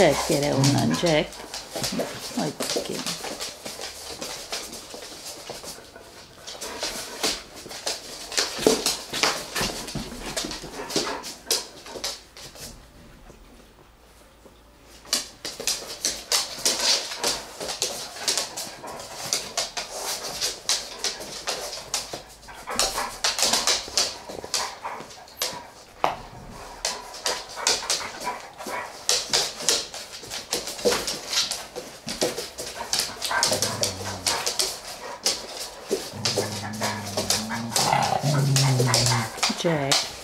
Jack, gyere onnan, Jack. Hagyd ki. Jack.